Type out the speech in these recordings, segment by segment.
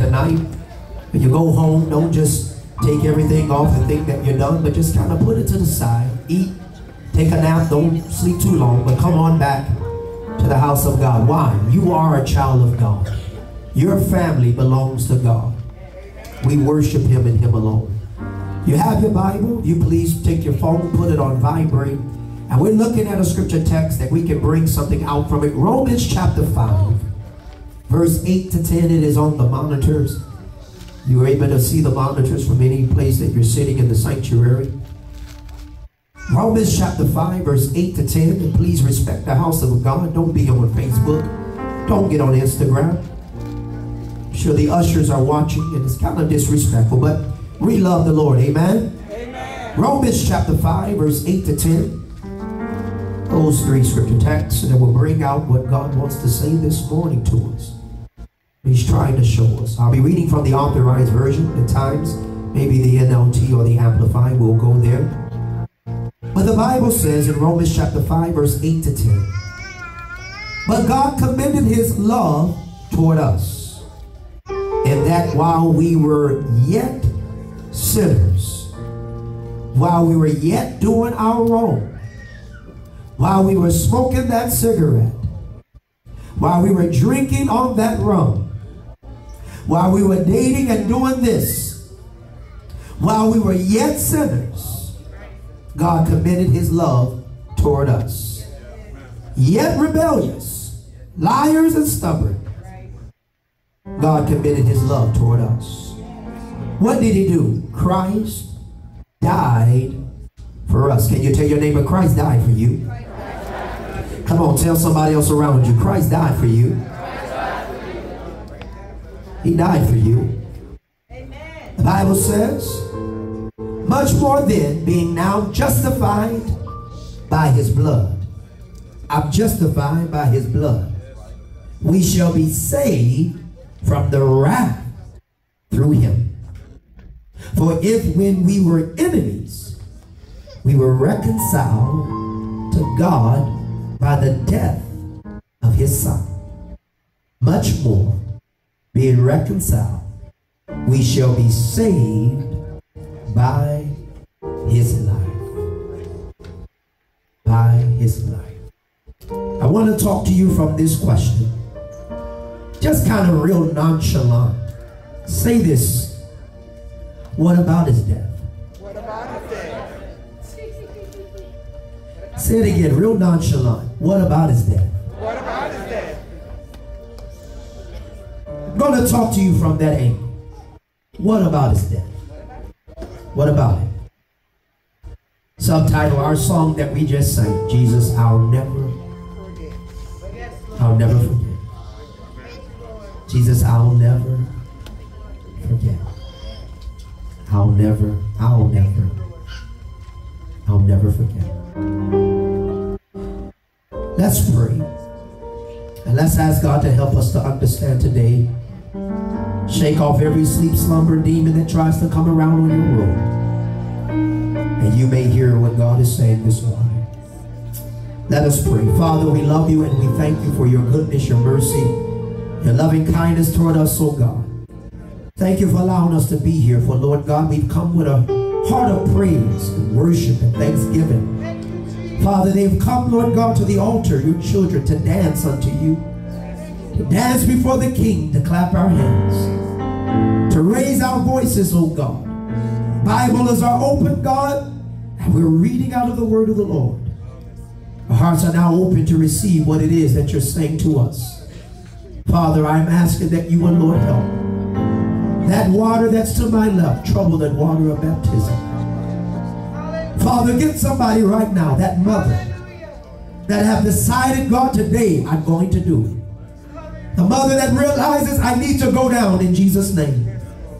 tonight. When you go home, don't just take everything off and think that you're done, but just kind of put it to the side. Eat, take a nap, don't sleep too long, but come on back to the house of God. Why? You are a child of God. Your family belongs to God. We worship Him and Him alone. You have your Bible, you please take your phone, put it on vibrate. And we're looking at a scripture text that we can bring something out from it. Romans chapter 5, verse 8 to 10. It is on the monitors. You're able to see the monitors from any place that you're sitting in the sanctuary. Romans chapter 5, verse 8 to 10. And please respect the house of God. Don't be on Facebook. Don't get on Instagram. I'm sure the ushers are watching and it's kind of disrespectful, but we love the Lord. Amen. Amen. Romans chapter 5, verse 8 to 10. Those three scripture texts that will bring out what God wants to say this morning to us. He's trying to show us. I'll be reading from the authorized version at times. Maybe the NLT or the Amplified will go there. But the Bible says in Romans chapter 5, verse 8 to 10. But God commended his love toward us. And that while we were yet sinners, while we were yet doing our wrong, while we were smoking that cigarette, while we were drinking on that rum, while we were dating and doing this, while we were yet sinners, God committed his love toward us. Yet rebellious, liars and stubborn, God committed his love toward us. What did he do? Christ died for us. Can you tell your neighbor Christ died for you? Come on, tell somebody else around you. Christ died for you. He died for you. The Bible says, much more then, being now justified by his blood. I'm justified by his blood. We shall be saved from the wrath through him. For if when we were enemies, we were reconciled to God by the death of his son, much more being reconciled, we shall be saved by his life. By his life. I want to talk to you from this question. Just kind of real nonchalant. Say this. What about his death? What about his death? Say it again, real nonchalant. What about his death? What about his going to talk to you from that angle. What about his death? What about it? Subtitle our song that we just sang, Jesus, I'll never, I'll never forget. Jesus, I'll never forget. I'll never, I'll never, I'll never forget. Let's pray. And let's ask God to help us to understand today. Shake off every sleep, slumber, demon that tries to come around on your road. And you may hear what God is saying this morning. Let us pray. Father, we love you and we thank you for your goodness, your mercy, your loving kindness toward us, oh God. Thank you for allowing us to be here. For Lord God, we've come with a heart of praise and worship and thanksgiving. Father, they've come, Lord God, to the altar, your children, to dance unto you. To dance before the King, to clap our hands. To raise our voices, oh God. Bible is our open, God, and we're reading out of the word of the Lord. Our hearts are now open to receive what it is that you're saying to us. Father, I'm asking that you and Lord help. That water that's to my left, trouble that water of baptism. Father, get somebody right now, that mother, that have decided, God, today I'm going to do it. The mother that realizes I need to go down in Jesus' name.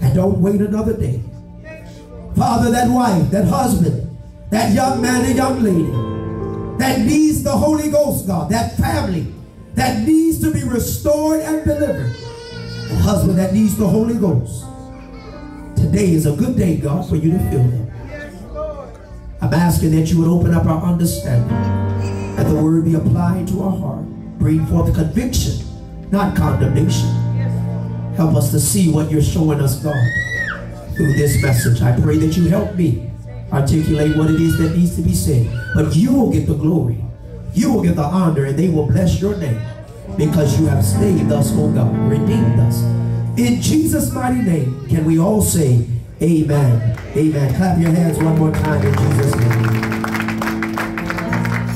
And don't wait another day. Father, that wife, that husband, that young man and young lady that needs the Holy Ghost, God, that family that needs to be restored and delivered a husband that needs the Holy Ghost. Today is a good day, God, for you to fill them. I'm asking that you would open up our understanding, that the word be applied to our heart, bring forth conviction, not condemnation. Help us to see what you're showing us, God, through this message. I pray that you help me articulate what it is that needs to be said. But you will get the glory. You will get the honor, and they will bless your name because you have saved us, oh God, redeemed us. In Jesus' mighty name, can we all say, Amen. Amen. Clap your hands one more time in Jesus' name.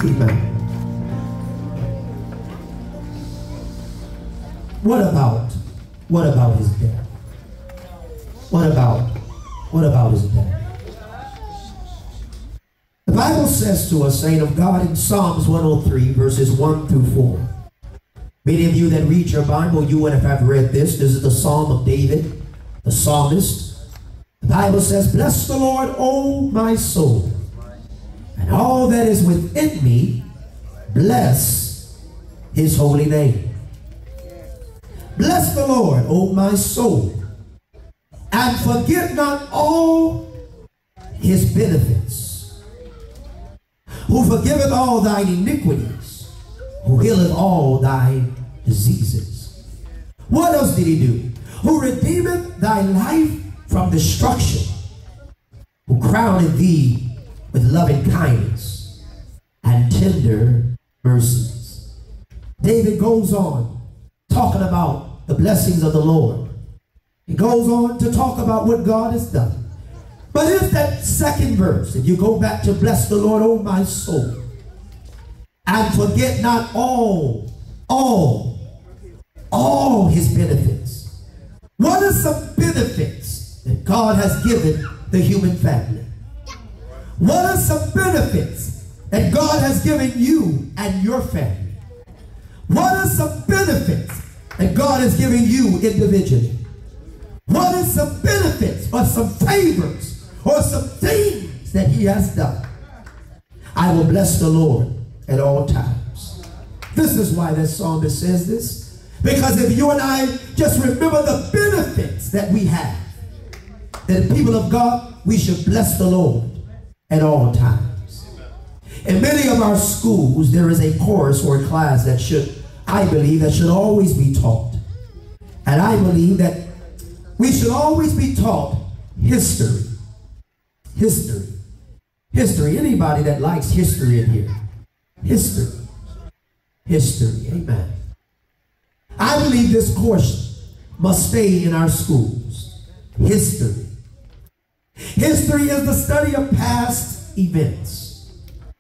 Amen. What about, what about his death? What about, what about his death? The Bible says to us, saint of God, in Psalms 103, verses 1 through 4. Many of you that read your Bible, you would have read this. This is the Psalm of David, the psalmist. The Bible says, Bless the Lord, O my soul, and all that is within me, bless his holy name. Bless the Lord, O my soul, and forget not all his benefits, who forgiveth all thine iniquities, who healeth all thy diseases. What else did he do? Who redeemeth thy life from destruction, who crowned thee with loving kindness and tender mercies. David goes on talking about the blessings of the Lord. He goes on to talk about what God has done. But if that second verse, if you go back to bless the Lord, oh my soul, and forget not all, all, all his benefits. What are some benefits that God has given the human family. What are some benefits that God has given you and your family? What are some benefits that God has given you individually? What are some benefits or some favors or some things that he has done? I will bless the Lord at all times. This is why that psalmist says this. Because if you and I just remember the benefits that we have, that people of God, we should bless the Lord at all times. In many of our schools, there is a course or a class that should, I believe, that should always be taught. And I believe that we should always be taught history. History. History. Anybody that likes history in here? History. History. Amen. I believe this course must stay in our schools. History. History is the study of past events,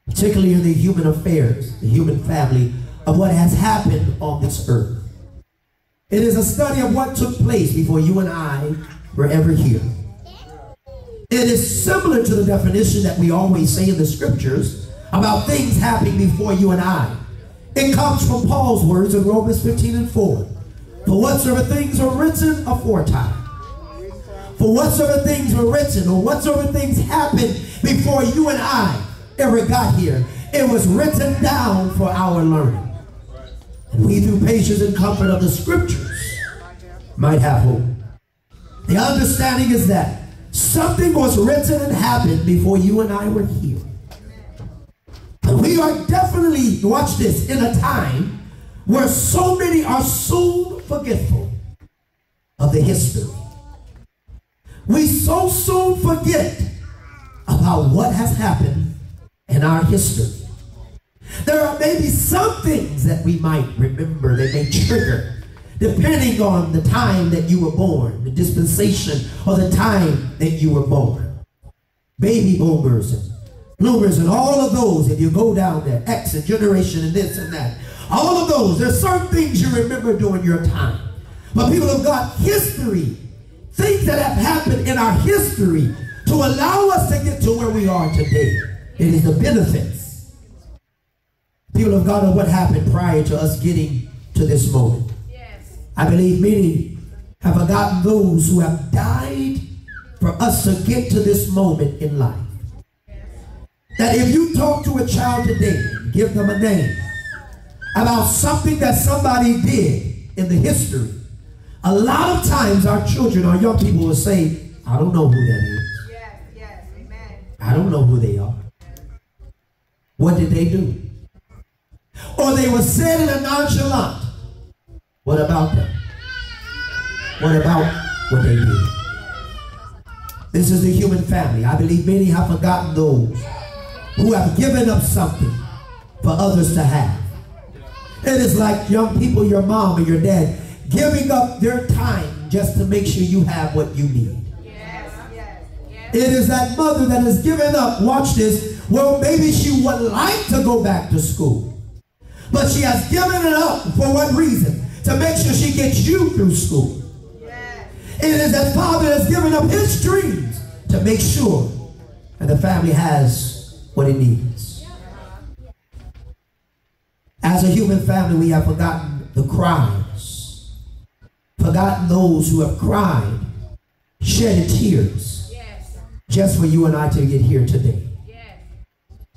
particularly in the human affairs, the human family, of what has happened on this earth. It is a study of what took place before you and I were ever here. It is similar to the definition that we always say in the scriptures about things happening before you and I. It comes from Paul's words in Romans 15 and 4. For whatsoever things are written aforetime for whatsoever things were written or whatsoever things happened before you and I ever got here, it was written down for our learning. And we, through patience and comfort of the scriptures, might have hope. The understanding is that something was written and happened before you and I were here. And we are definitely, watch this, in a time where so many are so forgetful of the history we so soon forget about what has happened in our history. There are maybe some things that we might remember that may trigger, depending on the time that you were born, the dispensation or the time that you were born. Baby boomers and bloomers and all of those, if you go down there, X and generation and this and that, all of those, there's certain things you remember during your time. But people have got history things that have happened in our history to allow us to get to where we are today. It is the benefits. People of God of what happened prior to us getting to this moment. Yes. I believe many have forgotten those who have died for us to get to this moment in life. Yes. That if you talk to a child today, give them a name about something that somebody did in the history a lot of times our children or young people will say, I don't know who that is. Yes, yes, amen. I don't know who they are. What did they do? Or they were said in a nonchalant. What about them? What about what they did? This is the human family. I believe many have forgotten those who have given up something for others to have. It is like young people, your mom and your dad, giving up their time just to make sure you have what you need. It is that mother that has given up, watch this, well, maybe she would like to go back to school. But she has given it up for what reason? To make sure she gets you through school. It is that father that's given up his dreams to make sure that the family has what it needs. As a human family, we have forgotten the cries, forgotten those who have cried, shedded tears, yes. just for you and I to get here today. Yes.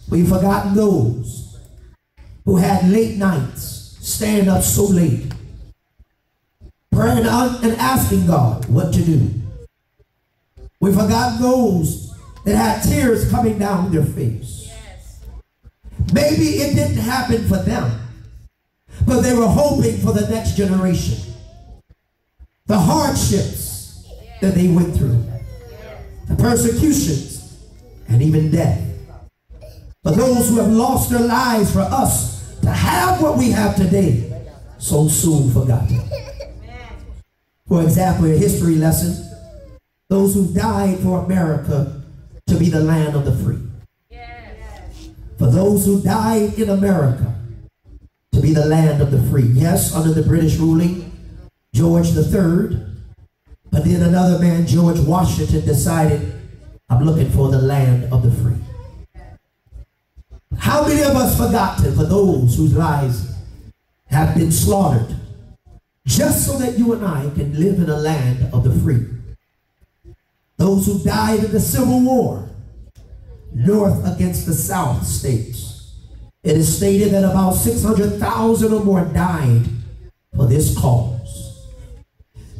We've forgotten those who had late nights, staying up so late, praying and asking God what to do. We forgot those that had tears coming down their face. Yes. Maybe it didn't happen for them, but they were hoping for the next generation. The hardships that they went through, the persecutions, and even death. For those who have lost their lives for us to have what we have today, so soon forgotten. For example, a history lesson, those who died for America to be the land of the free. For those who died in America to be the land of the free. Yes, under the British ruling, George III, but then another man, George Washington, decided, I'm looking for the land of the free. How many of us forgotten for those whose lives have been slaughtered just so that you and I can live in a land of the free? Those who died in the Civil War, North against the South states. It is stated that about 600,000 or more died for this cause.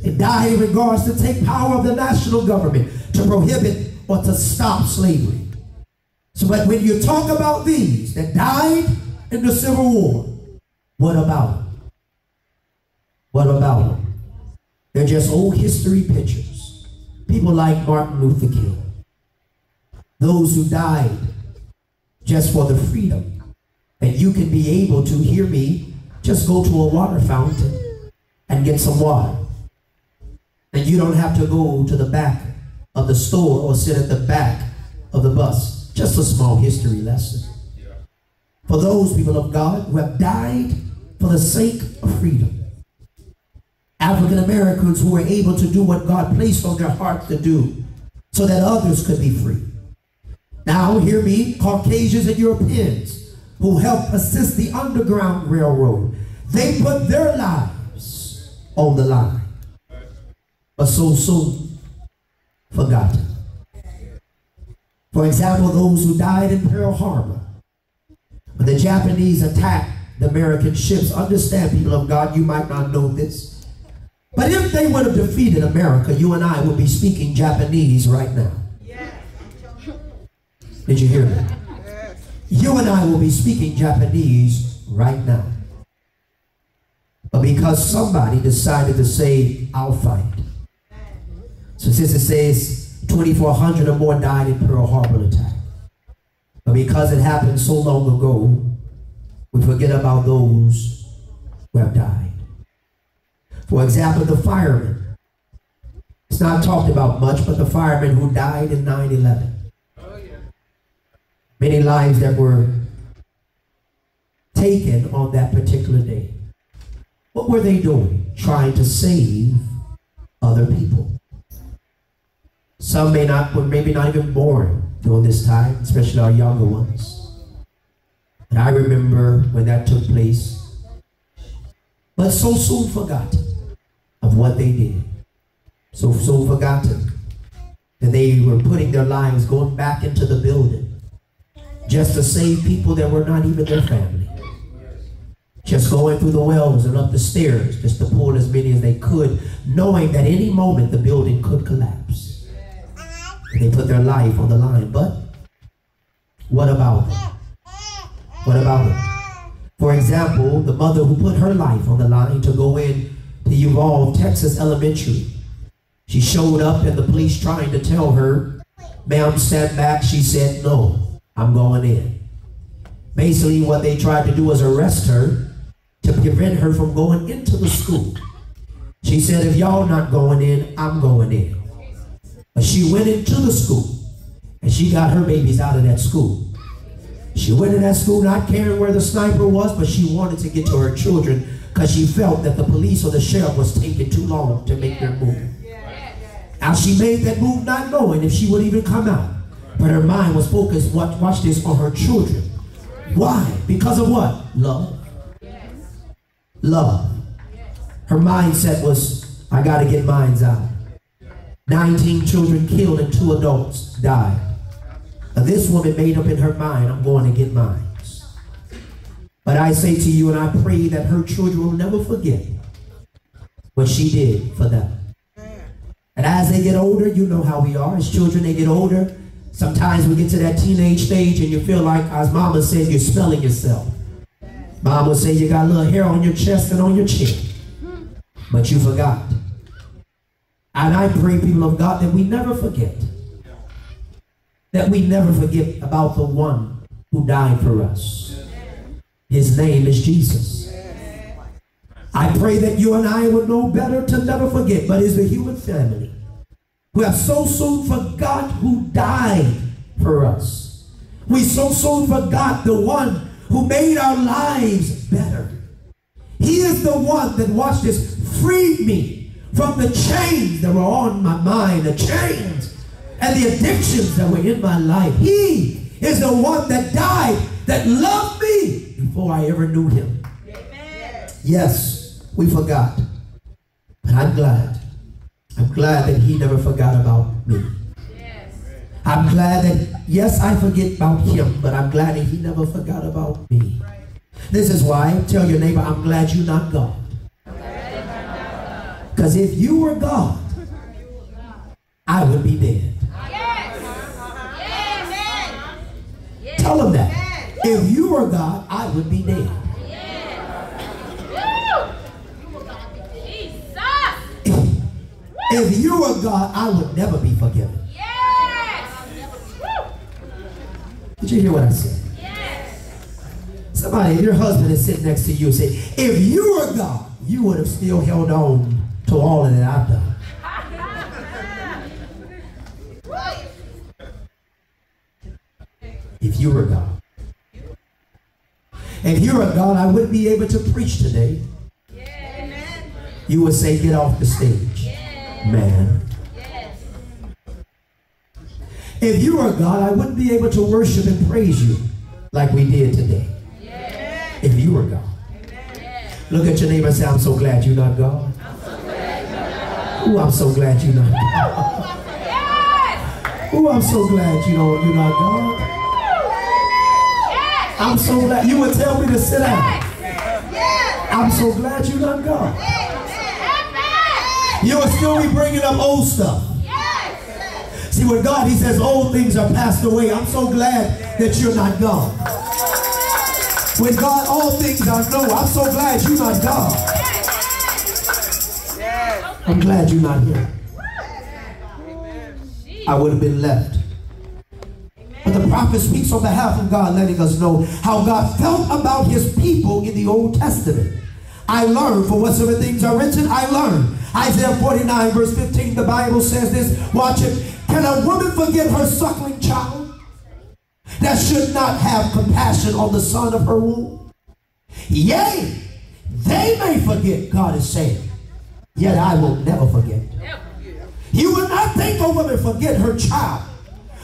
They died in regards to take power of the national government to prohibit or to stop slavery. So but when you talk about these that died in the Civil War, what about them? What about them? They're just old history pictures. People like Martin Luther King. Those who died just for the freedom. And you can be able to hear me, just go to a water fountain and get some water. And you don't have to go to the back of the store or sit at the back of the bus. Just a small history lesson. For those people of God who have died for the sake of freedom. African Americans who were able to do what God placed on their hearts to do so that others could be free. Now, hear me, Caucasians and Europeans who helped assist the Underground Railroad, they put their lives on the line, but so soon forgotten. For example, those who died in Pearl Harbor, when the Japanese attacked the American ships, understand, people of God, you might not know this. But if they would have defeated America, you and I would be speaking Japanese right now. Did you hear me? You and I will be speaking Japanese right now. But because somebody decided to say, I'll fight. So since it says 2,400 or more died in Pearl Harbor attack. But because it happened so long ago, we forget about those who have died. For example, the firemen. It's not talked about much, but the firemen who died in 9 11. Many lives that were taken on that particular day. What were they doing? Trying to save other people. Some may not, were maybe not even born during this time, especially our younger ones. And I remember when that took place, but so soon forgotten of what they did. So, so forgotten that they were putting their lives going back into the building just to save people that were not even their family. Just going through the wells and up the stairs just to pull as many as they could, knowing that any moment the building could collapse. They put their life on the line. But what about them? What about them? For example, the mother who put her life on the line to go in to Uvalde, Texas Elementary She showed up and the police trying to tell her, ma'am, stand back. She said, no, I'm going in. Basically, what they tried to do was arrest her to prevent her from going into the school. She said, if y'all not going in, I'm going in. But she went into the school and she got her babies out of that school. She went to that school not caring where the sniper was, but she wanted to get to her children because she felt that the police or the sheriff was taking too long to make their move. Now she made that move not knowing if she would even come out. But her mind was focused, watch, watch this, on her children. Why? Because of what? Love. Love. Her mindset was, I got to get mines out. 19 children killed and two adults died. Now this woman made up in her mind, I'm going to get mine. But I say to you, and I pray that her children will never forget what she did for them. And as they get older, you know how we are. As children, they get older. Sometimes we get to that teenage stage and you feel like, as mama said, you're spelling yourself. Mama say you got a little hair on your chest and on your chin. But you forgot. And I pray, people of God, that we never forget. That we never forget about the one who died for us. His name is Jesus. I pray that you and I would know better to never forget, but it's the human family who have so soon forgot who died for us. We so soon forgot the one who made our lives better. He is the one that, watched us, freed me from the chains that were on my mind, the chains and the addictions that were in my life. He is the one that died, that loved me, before I ever knew him. Amen. Yes, we forgot. But I'm glad. I'm glad that he never forgot about me. Yes. I'm glad that, yes, I forget about him, but I'm glad that he never forgot about me. Right. This is why, tell your neighbor, I'm glad you're not God. Because if you were God, I would be dead. Yes. Yes. Tell him that. If you were God, I would be dead. If you were God, I would never be forgiven. Yes. Did you hear what I said? Somebody, your husband is sitting next to you, and say, if you were God, you would have still held on to all that I've done. if you were God. If you were God, I wouldn't be able to preach today. You would say, get off the stage, man. If you were God, I wouldn't be able to worship and praise you like we did today. If you were God. Look at your neighbor and say, I'm so glad you're not God. Oh, I'm so glad you're not God. Oh, I'm so glad you know you're not God. I'm so glad you would tell me to sit down. I'm so glad you done gone. You would still be bringing up old stuff. See, with God, he says old things are passed away. I'm so glad that you're not gone. With God, all things are new. I'm so glad you're not gone. I'm glad you're not here. I would have been left but the prophet speaks on behalf of God, letting us know how God felt about his people in the Old Testament. I learned, for whatsoever things are written, I learned. Isaiah 49, verse 15, the Bible says this. Watch it. Can a woman forget her suckling child that should not have compassion on the son of her womb? Yea, they may forget, God is saying, yet I will never forget. You will not think a woman forget her child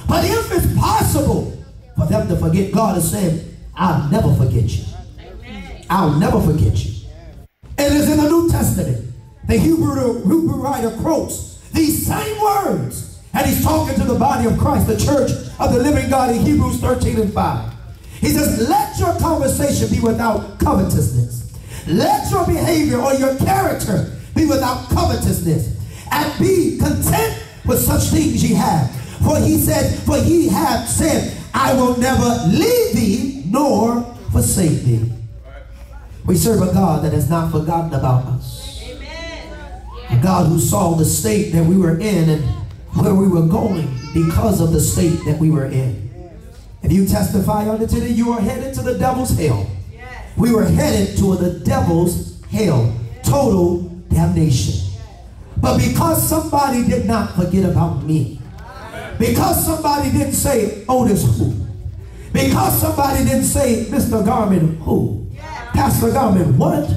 but if it's possible for them to forget, God is saying, I'll never forget you. I'll never forget you. It is in the New Testament. The Hebrew, Hebrew writer quotes these same words. And he's talking to the body of Christ, the church of the living God in Hebrews 13 and 5. He says, let your conversation be without covetousness. Let your behavior or your character be without covetousness. And be content with such things ye have. For he said, For he hath said, I will never leave thee nor forsake thee. We serve a God that has not forgotten about us. Amen. A God who saw the state that we were in and where we were going because of the state that we were in. If you testify unto today, you are headed to the devil's hell. We were headed to the devil's hell. Total damnation. But because somebody did not forget about me, because somebody didn't say, Otis who? Because somebody didn't say, Mr. Garmon who? Pastor Garmon what?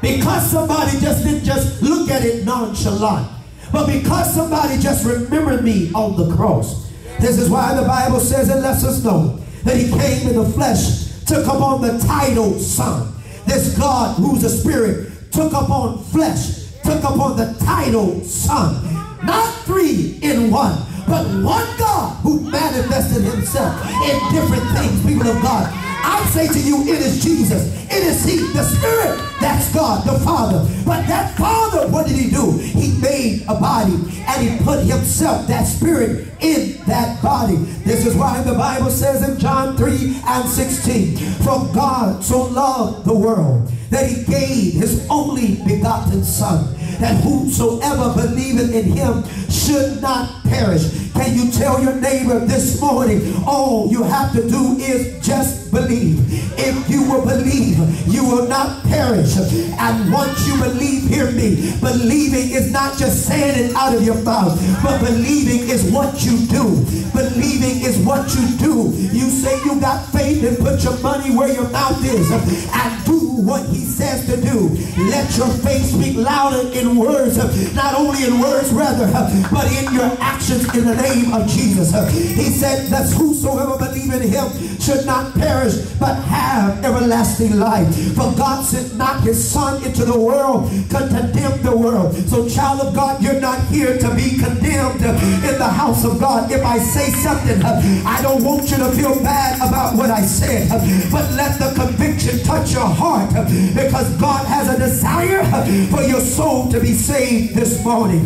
Because somebody just didn't just look at it nonchalant. But because somebody just remembered me on the cross. This is why the Bible says it lets us know that he came in the flesh, took upon the title son. This God who's a spirit took upon flesh, upon the title son. Not three in one, but one God who manifested himself in different things, people of God. I say to you, it is Jesus. It is He, the Spirit. That's God, the Father. But that Father, what did He do? He made a body and He put Himself, that Spirit, in that body. This is why the Bible says in John 3 and 16, For God so loved the world that He gave His only begotten Son, that whosoever believeth in Him should not perish. Can you tell your neighbor this morning, all you have to do is just believe. If you will believe, you will not perish. And once you believe, hear me, believing is not just saying it out of your mouth, but believing is what you do. Believing is what you do. You say you got faith and put your money where your mouth is and do what he says to do. Let your faith speak louder in words, not only in words rather, but in your actions in the name of Jesus. He said that whosoever believe in him should not perish but have everlasting life. For God sent not his son into the world to condemn the world. So child of God, you're not here to be condemned in the house of God. If I say something, I don't want you to feel bad about what I said, but let the conviction touch your heart because God has a desire for your soul to be saved this morning.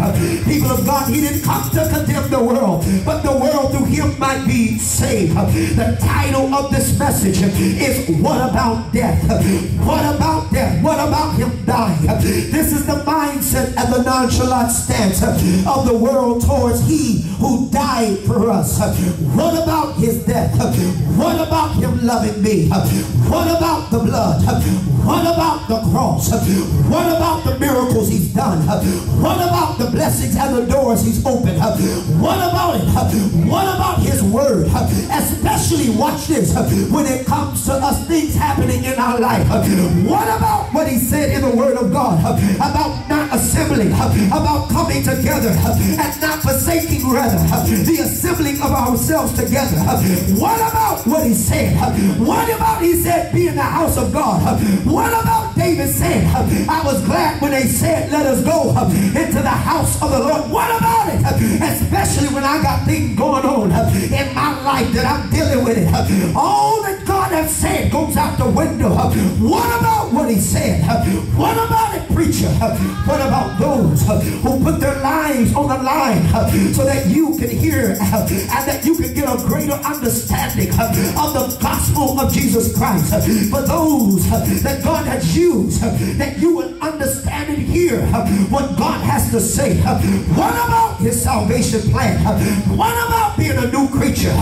People of God, he didn't come to condemn the world, but the world through him might be saved. The title of this message is What About Death? What about death? What about him dying? This is the mindset and the nonchalant stance of the world towards he who died for us. What about his death? What about him loving me? What about the blood? What about the cross? What about the miracles he's done? What about the blessings and the doors he's opened? What about it? What about his word? Especially, watch this, when it comes to us things happening in our life. What about what he said in the word of God about not assembling, about coming together and not forsaking rather the assembling of ourselves together? What about what said? What about he said be in the house of God? What about David said, I was glad when they said, let us go into the house of the Lord. What about it? Especially when I got things going on in my life that I'm dealing with it. All that God has said goes out the window. What about what he said? What about it, preacher? What about those who put their lives on the line so that you can hear and that you can get a greater understanding of the gospel of Jesus Christ? For those that God has used, that you would understand and hear what God has to say. What about his salvation plan? What about being a new creature?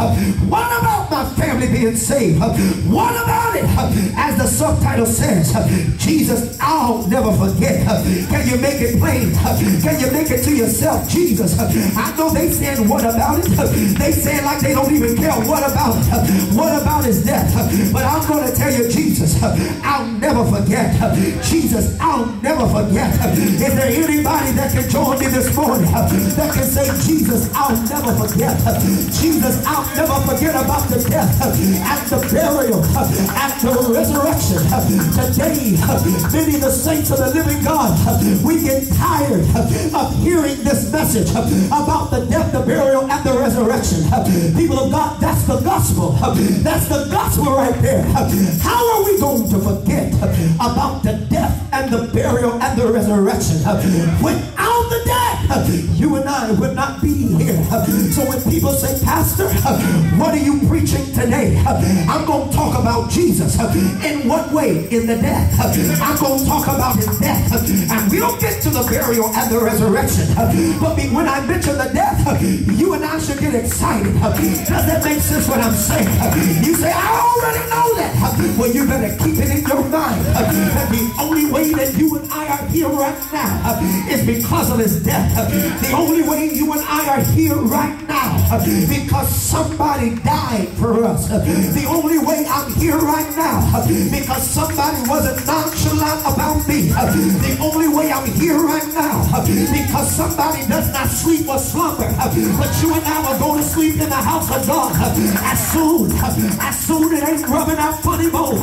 What about my family being saved? What about it? As the subtitle says, Jesus, I'll never forget. Can you make it plain? Can you make it to yourself? Jesus, I know they saying what about it? They saying like they don't even care. What about it? What about his death? But I'm going to tell you, Jesus, I'll never forget. Jesus, I'll never forget. Is there anybody that can join me this morning that can say, Jesus, I'll never forget. Jesus, I'll never forget about the death and the burial and the resurrection. Today, many of the saints of the living God, we get tired of hearing this message about the death, the burial, and the resurrection. People of God, that's the gospel. That's the gospel right there. How are we going to forget about the death and the burial and the resurrection without the death? You and I would not be here. So when people say, Pastor, what are you preaching today? I'm going to talk about Jesus. In what way? In the death. I'm going to talk about his death. And we don't get to the burial and the resurrection. But when I mention the death, you and I should get excited. Does that make sense what I'm saying? You say, I already know that. Well, you better keep it in your mind. That the only way that you and I are here right now is because of his death. The only way you and I are here right now because somebody died for us. The only way I'm here right now because somebody wasn't nonchalant about me. The only way I'm here right now because somebody does not sleep or slumber. But you and I are going to sleep in the house of God as soon as soon it ain't rubbing out funny bone.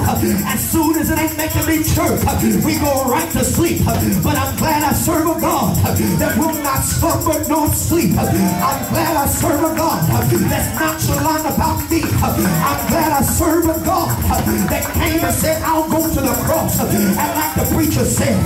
As soon as it ain't making me chirp, we go right to sleep. But I'm glad I serve a God that will not slumber nor sleep. I'm glad I serve a God that's nonchalant about me. I'm glad I serve a God that came and said, I'll go to the cross. And like the preacher said,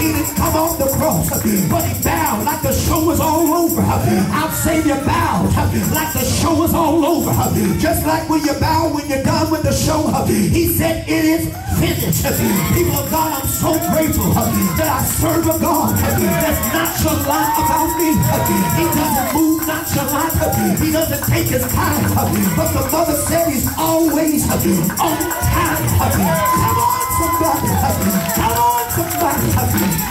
he didn't come off the cross, but he bowed like the show was all over. Our Savior bowed like the show was all over. Just like when you bow when you're done with the show, he said, it is finished. People of God, I'm so grateful that I serve a God that's nonchalant. He doesn't move nonchalant. He doesn't take his time. But the mother said he's always on time. Come on, somebody. Come on, somebody.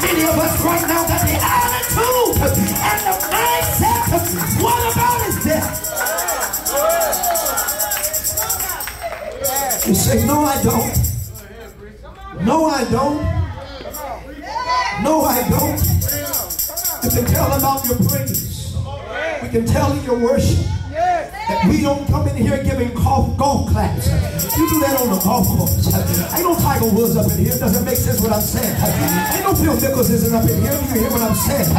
Many of us right now got the attitude and the mindset. What about his death? You say, no, I don't. No, I don't. No, I don't. You can tell about your praise. We can tell in your worship. We don't come in here giving golf, golf claps. You do that on the golf course. Ain't no Tiger Woods up in here. Doesn't make sense what I'm saying. Ain't no Phil Mickelson up in here. You hear what I'm saying?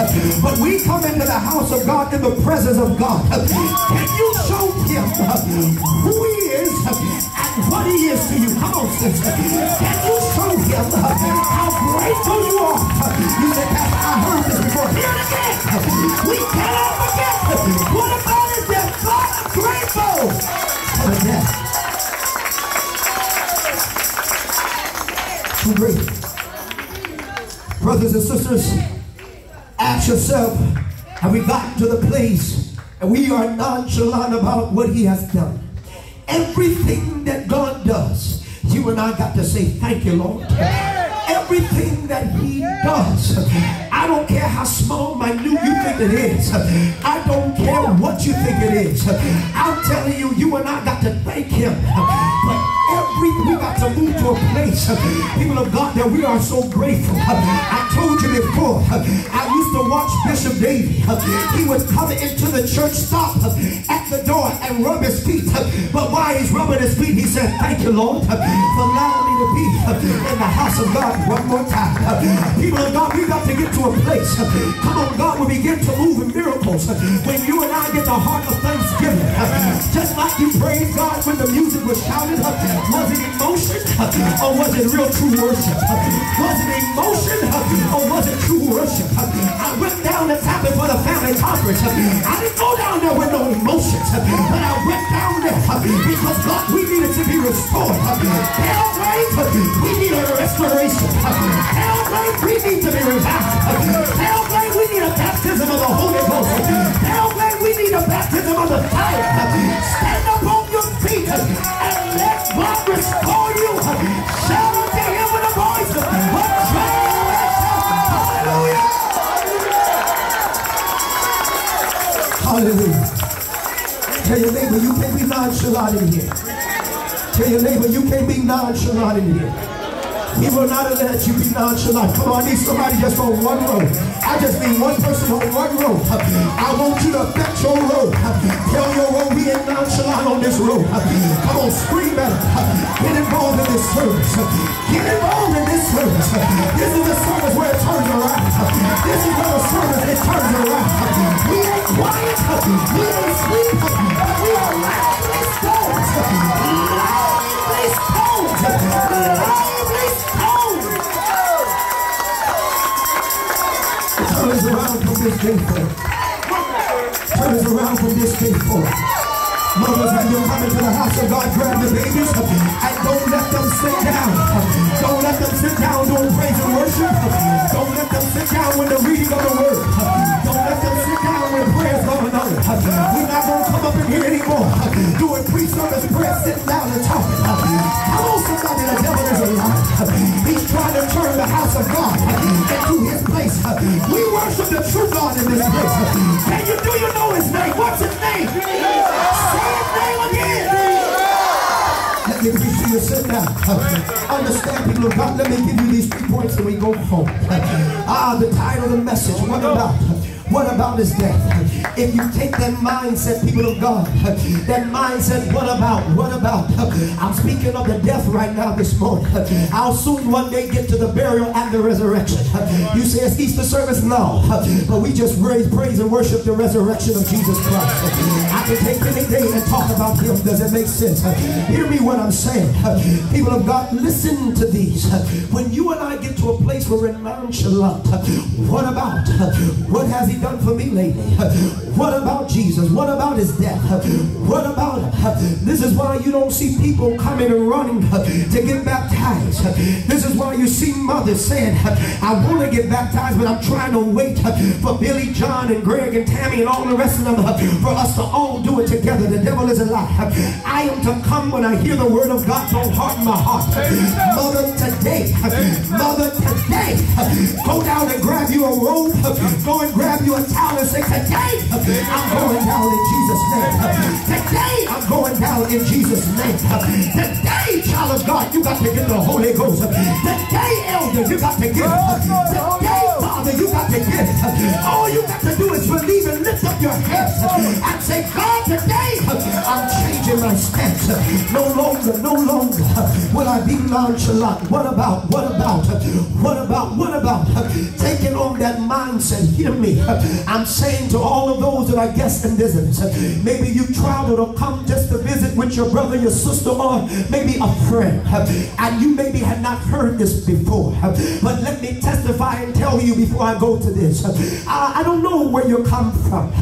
But we come into the house of God in the presence of God. Can you show him who he is and what he is to you? Come on, sister. Can you show him how grateful you are? You said, Pastor, I heard this before. Hear it again. We cannot forget. What sisters, ask yourself, have we gotten to the place and we are nonchalant about what he has done? Everything that God does, you and I got to say, thank you, Lord. Everything that he does, I don't care how small, minute you think it is. I don't care what you think it is. I'm telling you, you and I got to thank him. But every, we got to move to a place, people of God, that we are so grateful. I told you before, I used to watch Bishop Davy. He would come into the church, stop at the door and rub his feet. But while he's rubbing his feet, he said, thank you, Lord, for allowing me to be in the house of God one more time. People of God, we got to get to a place. Come on, God will begin to move in miracles when you and I get the heart of thanksgiving. Just like you praised God when the music was shouted, was it emotion or was it real true worship? Was it emotion or was it true worship? I went down to Tappan for the family conference. I didn't go down there with no emotions, but I went down there because God, we needed to be restored. Hell we need a restoration. Hell we need to be revived. Hell we need a baptism of the Holy Ghost. Hell we need a baptism of the fire. Stand up on your feet and let God restore you. Shout unto him with a voice of triumph. Hallelujah. Hallelujah. Tell your neighbor you can't be nonchalant in here. Tell your neighbor you can't be nonchalant in here. He will not let you be nonchalant. Come on, I need somebody just on one row. I just need one person on one row. I want you to affect your row. Tell your row we ain't nonchalant on this road. Come on, scream at him. Get involved in this service. Get involved in this service. This is the service where it turns around. This is where the service it turns around. We ain't quiet. We ain't sleep. Of God, grab the babies and don't let them sit down. Don't let them sit down doing praise and worship. Don't let them sit down when the reading of the word. Don't let them sit down when prayer's going on. We're not going to come up in here anymore doing pre-service prayer, sitting down and talking. Come on, somebody, the devil is a. He's trying to turn the house of God into his place. We worship the true God in this place. Can you You. Sit down. Understand, people of God. Let me give you these three points and we go home. Ah, the title of the message. What about? What about his death? If you take that mindset, people of God, that mindset, what about? What about? I'm speaking of the death right now this morning. I'll soon one day get to the burial and the resurrection. You say it's Easter service? No. But we just raise, praise, and worship the resurrection of Jesus Christ. I can take any day and talk about him. Does it make sense? Hear me what I'm saying. People of God, listen to these. When you and I get to a place where we're nonchalant, what about? What has he done for me lately? What about Jesus? What about his death? What about this is why you don't see people coming and running to get baptized. This is why you see mothers saying, I want to get baptized, but I'm trying to wait for Billy, John, and Greg, and Tammy, and all the rest of them for us to all it together. The devil is a lie. I am to come when I hear the word of God. Don't harden my heart. Mother, today, mother, today, go down and grab you a rope. Go and grab you a towel and say, today, I'm going down in Jesus' name. Today, I'm going down in Jesus' name. Today, child of God, you got to get the Holy Ghost. Today, elder, you got to get it. Today, father, you got to get it. All you got to lift your and say, God, today, I'm changing my stance. No longer, no longer will I be nonchalant. What about, what about, what about, what about taking on that mindset? Hear me. I'm saying to all of those that are guests and visitors, maybe you traveled or come just to visit with your brother, your sister, or maybe a friend, and you maybe have not heard this before. But let me testify and tell you before I go to this. I don't know where you come from,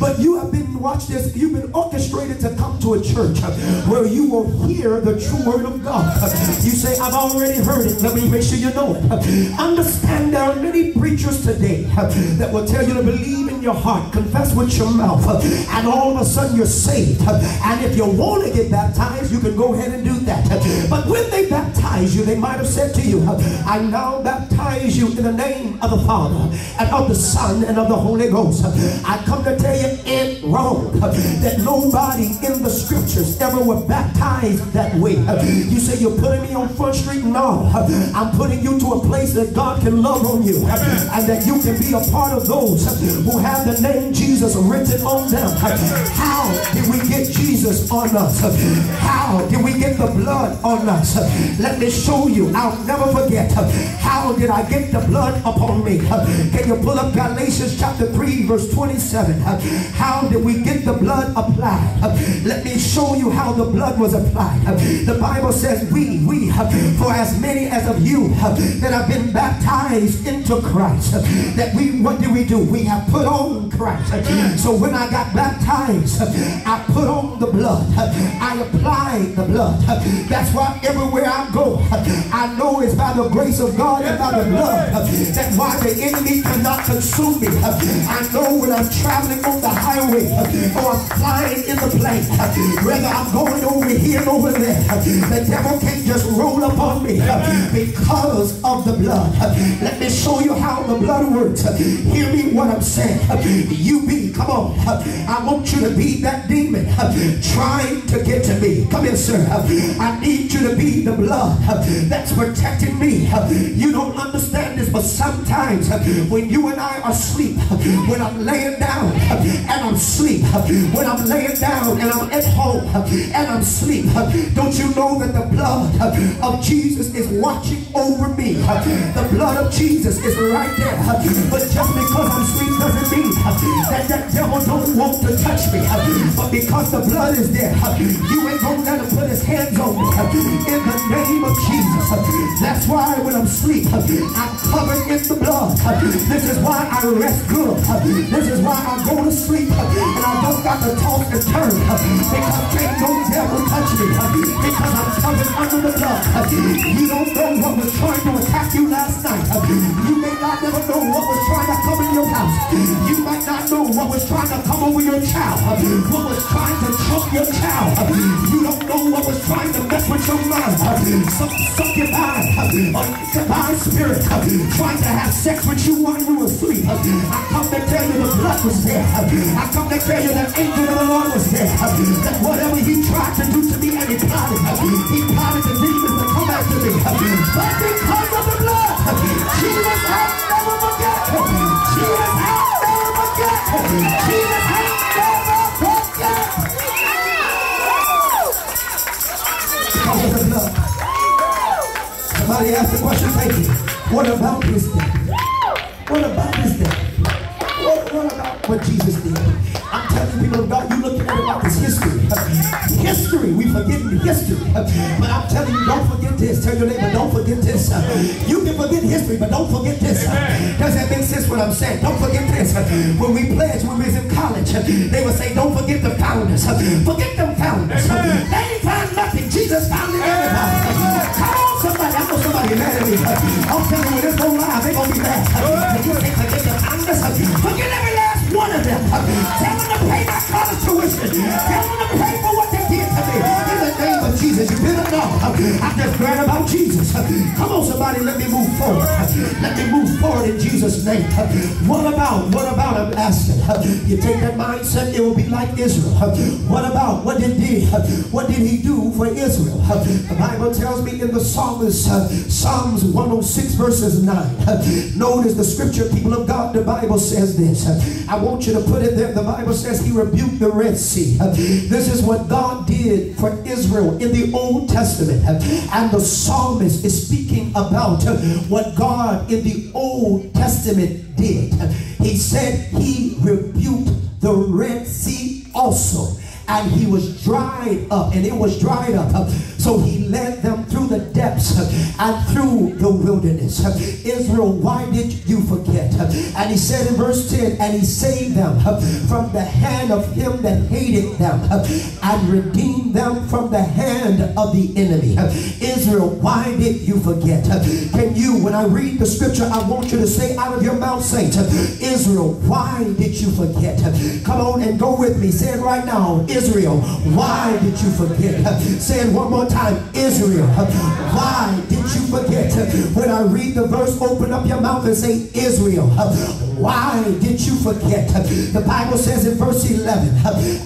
but you have been, watch this, you've been orchestrated to come to a church where you will hear the true word of God. You say, I've already heard it. Let me make sure you know it. Understand there are many preachers today that will tell you to believe in your heart, confess with your mouth, and all of a sudden you're saved. And if you want to get baptized, you can go ahead and do that. But when they baptize you, they might have said to you, I now baptize you in the name of the Father and of the Son and of the Holy Ghost. I come to tell you it wrong that nobody in the scriptures ever were baptized that way. You say you're putting me on Front Street? No. I'm putting you to a place that God can love on you and that you can be a part of those who have the name Jesus written on them. How did we get Jesus on us? How did we get the blood on us? Let me show you. I'll never forget. How did I get the blood upon me? Can you pull up Galatians chapter 3 verse 27? How did we get the blood applied? Let me show you how the blood was applied. The Bible says we, we, for as many as of you that have been baptized into Christ, that we, what do we do? We have put on Christ. So when I got baptized, I put on the blood. I applied the blood. That's why everywhere I go, I know it's by the grace of God and by the blood that why the enemy cannot consume me. I know when I'm traveling on the highway or I'm flying in the plane, whether I'm going over here and over there, the devil can't just roll upon me because of the blood. Let me show you how the blood works. Hear me what I'm saying. You be, come on. I want you to be that demon trying to get to me. Come here, sir. I need you to be the blood that's protecting me. You don't understand this, but sometimes when you and I are asleep, when I'm laying down and I'm asleep, when I'm laying down and I'm at home and I'm asleep, don't you know that the blood of Jesus is watching over me? The blood of Jesus is right there. But just because I'm asleep doesn't mean that that devil don't want to touch me. But because the blood is there, you ain't gonna let him put his hands on me. In the name of Jesus. That's why when I'm asleep, I'm covered in the blood. This is why I rest good. This is why I go to sleep and I don't got to toss and turn because can't no devil touch me because I'm covered under the blood. You don't know what was trying to attack you last night. You may not never know what was trying to come in your house. You might not know what was trying to come over your child. What was trying to choke your child. You don't know what was trying to mess with your mind. Some succubine, divine spirit trying to have sex with you while you were asleep. I come to tell you the blood was there. I come to tell you that angel of the Lord was there. That whatever he tried to do to me and he plotted, he plotted the demons to come after me. But because of the blood, Jesus has Somebody asked the question, thank you. What about this day? What about this day? What, what about what Jesus did? I'm telling people God, you looking at it it's history. History, we forget history. But I'm telling you, don't forget this. Tell your neighbor, don't forget this. You can forget history, but don't forget this. Does that make sense what I'm saying? Don't forget this. When we pledged when we was in college, they would say, don't forget the founders. Forget them founders. They ain't found nothing. Jesus founded everybody. Me. I'm telling you, this go live, they gonna be mad. You say, forget the founders. Forget every last one of them. Tell them to pay my college tuition. Tell them to pay for what they did to me. In the name of Jesus, you better know. I'm just glad about Jesus. Come on, somebody, let me move forward. Let me move forward in Jesus' name. What about, what about, I'm asking. You take that mindset, it will be like Israel. What about, what did he, what did he do for Israel? The Bible tells me in the psalmist, Psalms 106 verses 9. Notice the scripture, people of God, the Bible says this. I want you to put it there. The Bible says he rebuked the Red Sea. This is what God did for Israel in the Old Testament. And the psalmist is speaking about what God in the Old Testament did. He said he rebuked the Red Sea also and he was dried up and it was dried up so he led them through the depths and through the wilderness israel why did you forget? And he said in verse 10 and he saved them from the hand of him that hated them and redeemed them from the hand of the enemy. Israel why did you forget? Can you when i read the scripture i want you to say out of your mouth saints israel why did you forget? Come on and go with me. Say it right now. Israel, why did you forget? Say it one more time. Israel, why did you forget? When I read the verse, open up your mouth and say, Israel, why did you forget? The Bible says in verse 11,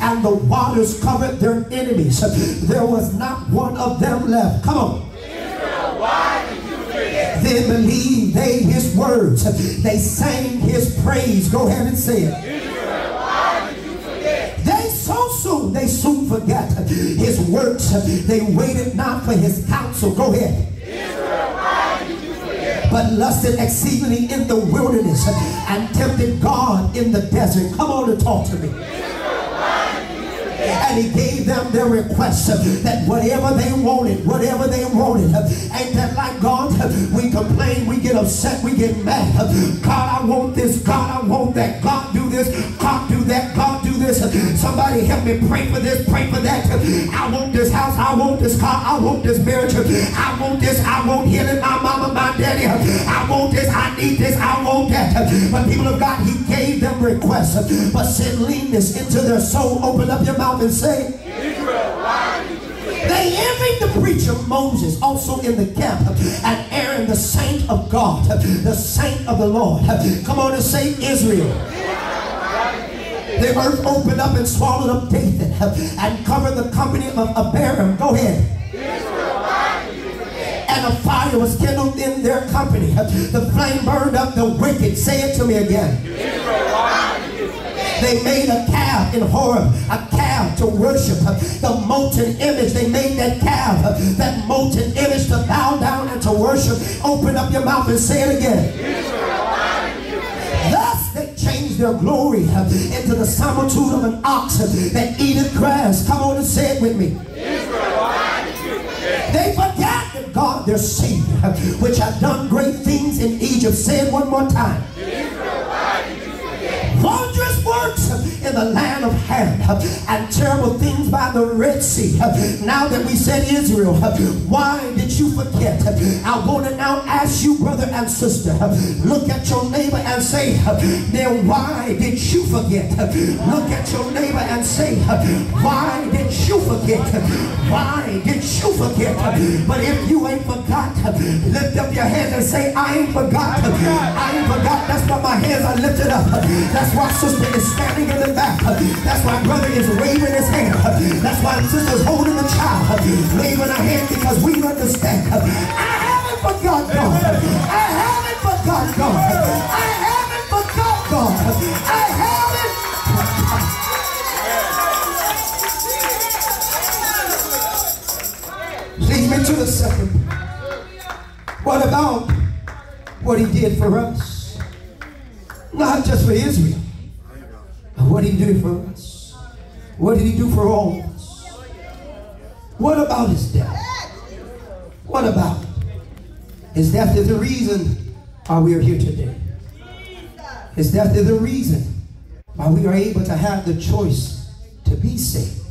and the waters covered their enemies. There was not one of them left. Come on. Israel, why did you forget? Then believed they his words. They sang his praise. Go ahead and say it. Israel, why did you forget? They so soon, they soon forgot his works. They waited not for his counsel. Go ahead. Forget? But lusted exceedingly in the wilderness and tempted God in the desert. Come on and talk to me. And he gave them their request uh, that whatever they wanted, whatever they wanted, uh, ain't that like God? Uh, we complain, we get upset, we get mad. God, I want this, God, I want that. God, do this, God, do that, God, do this. Somebody help me pray for this, pray for that. I want this house, I want this car, I want this marriage, I want this, I want healing, my mama, my daddy. I want this, I need this, I want that. But people of God, he gave them requests, but send leanness into their soul. Open up your mouth and say, Forget? they envied the preacher Moses, also in the camp, and Aaron, the saint of God, the saint of the Lord. Come on and say Israel. The earth opened up and swallowed up Dathan and covered the company of Abiram. Go ahead. And a fire was kindled in their company. The flame burned up the wicked. Say it to me again. They made a calf in Horeb, a calf to worship the molten image. They made that calf, that molten image to bow down and to worship. Open up your mouth and say it again. Thus they changed their glory into the similitude of an ox that eateth grass. Come on and say it with me. They forgot that God, their Savior, which had done great things in Egypt. Say it one more time wondrous works in the land of Ham and terrible things by the Red Sea. Now that we said Israel, why did you forget? I want to now ask you, brother and sister, look at your neighbor and say, then why did you forget? Look at your neighbor and say, why did you forget? Why did you forget? But if you ain't forgot, lift up your hands and say, I ain't forgot. I ain't forgot. That's why my hands are lifted up. That's why sister is standing in the back. That's why brother is waving his hand. That's why sister's holding the child, waving her hand because we understand. I haven't forgot God. I haven't forgot God. I haven't forgot God. I haven't. Lead me to the second. What about what he did for us? Not just for Israel. What did he do for us? What did he do for all of us? What about his death? What about? His death is the reason why we are here today. His death is the reason why we are able to have the choice to be saved.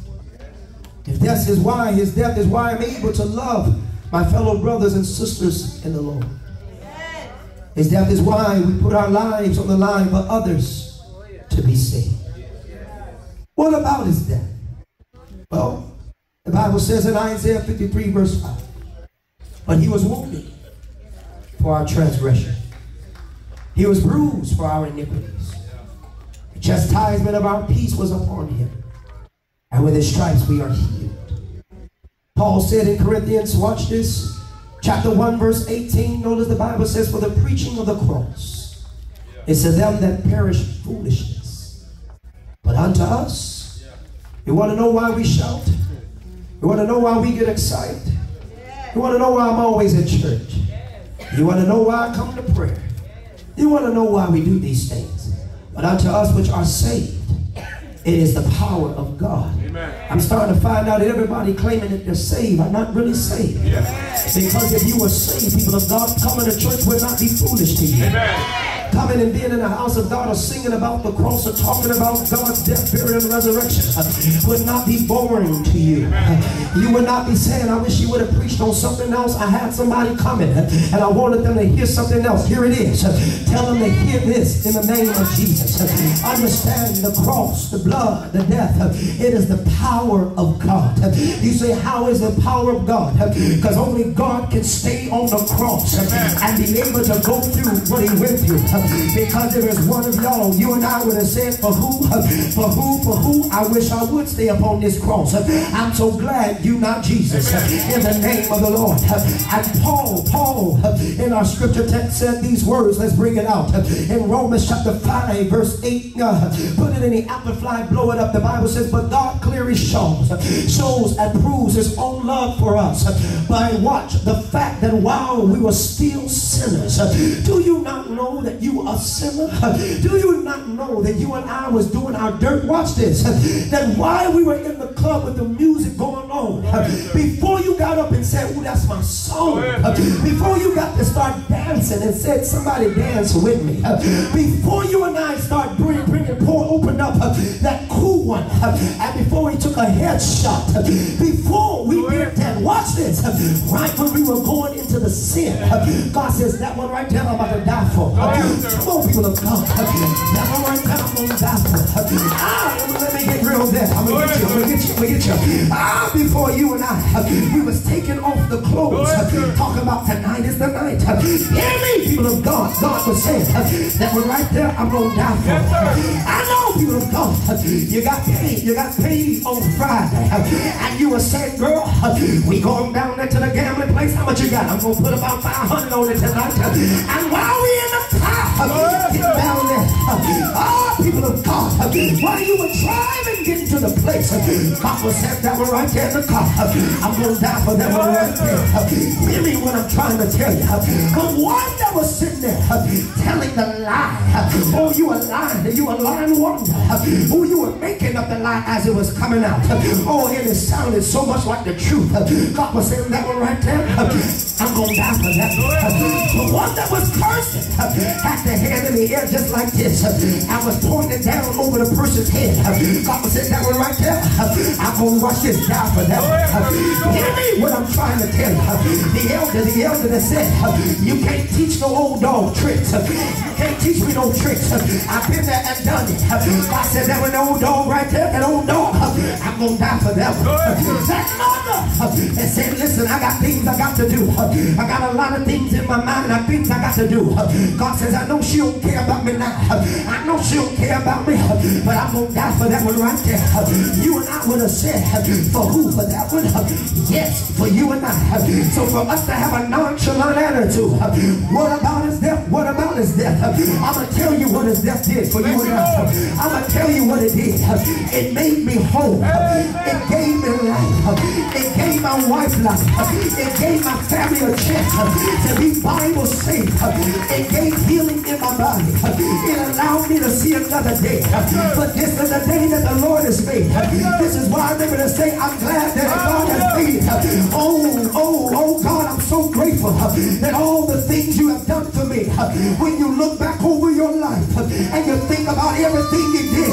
If death is why, his death is why I'm able to love my fellow brothers and sisters in the Lord. His death is why we put our lives on the line for others to be saved. What about his death? Well, the Bible says in Isaiah 53, verse 5, but he was wounded for our transgression. He was bruised for our iniquities. The chastisement of our peace was upon him. And with his stripes we are healed. Paul said in Corinthians, watch this, chapter 1, verse 18. Notice the Bible says, For the preaching of the cross is to them that perish foolishness. But unto us, you want to know why we shout? You want to know why we get excited? You want to know why I'm always at church? You want to know why I come to prayer? You want to know why we do these things? But unto us which are saved, it is the power of God. I'm starting to find out that everybody claiming that they're saved are not really saved. Because if you were saved, people of God, coming to church would not be foolish to you. Coming and being in the house of God or singing about the cross or talking about God's death, burial, and resurrection would not be boring to you. You would not be saying, I wish you would have preached on something else. I had somebody coming and I wanted them to hear something else. Here it is. Tell them to hear this in the name of Jesus. Understand the cross, the blood, the death. It is the power of God. You say, How is the power of God? Because only God can stay on the cross and be able to go through what he went through. Because there is one of y'all, you and I would have said, For who? For who? For who? I wish I would stay upon this cross. I'm so glad you, not Jesus. In the name of the Lord. And Paul, Paul, in our scripture text said these words. Let's bring it out. In Romans chapter 5, verse 8, uh, put it in the apple fly, blow it up. The Bible says, But God clearly shows, shows and proves his own love for us by watch the fact that while we were still sinners, do you not know that you are a sinner? Do you not know that you and I was doing our dirt? Watch this. That while we were in the club with the music going on, before you got up and said, "Oh, that's my song," before you got to start dancing and said, "Somebody dance with me," before you and I start bringing, bringing, pour, opened up that cool one, and before we took a headshot, before we did that, watch this, right when we were going into the sin, God says, "That one right there, I'm about to die for." Come on, people of God, uh, that one right I'm gonna die for. Uh, Ah, let me get real there. I'm gonna get you. I'm gonna get you. I'm gonna get you. Ah, before you and I, we was taking off the clothes, talking about tonight is the night. Hear me, people of God. God was saying that one right there, I'm gonna die for. I know, people of God. You got paid. You got paid on Friday, and you were saying, girl, we going down there to the gambling place. How much you got? I'm gonna put about 500 on it tonight. And while we in the car, people of God, while you were driving, getting to the place. God was saying that right there in the car. I'm going to die for one right there. Hear me when I'm trying to tell you. The one that was sitting there telling the lie. Oh, you were lying. You were lying wonder. Oh, you were making up the lie as it was coming out. Oh, and it sounded so much like the truth. God was saying that one right there. I'm going to die for that. The one that was cursing had the hand in the air just like this. I was pointing down over the person's head. God saying that one right there. I'm going to watch this die for that. Hear me what I'm trying to tell you. The elder, the elder that said, you can't teach no old dog tricks. You can't teach me no tricks. I've been there and done it. I said that one old dog right there, that old dog. I'm going to die for that one. That mother and said, listen, I got things I got to do. I got a lot of things in my mind and things I got to do. God says, I know she don't care about me now. I know she don't care about me, but I'm going to die for that one right there. You and I would have said, for who? For that one? Yes, for you and I. So for us to have a nonchalant attitude, what about his death? What about his death? I'm going to tell you what his death did for you and I. I'm going to tell you what it did. It made me whole. It gave me life. It gave my wife life. It gave my family a chance to be Bible safe. It gave healing in my body. It allowed me to see another day. But this is the day that the Lord has made. This is why I'm able to say I'm glad that God has made. Oh, oh, oh God, I'm so grateful that all the things you have done for me. When you look back over your life and you think about everything you did,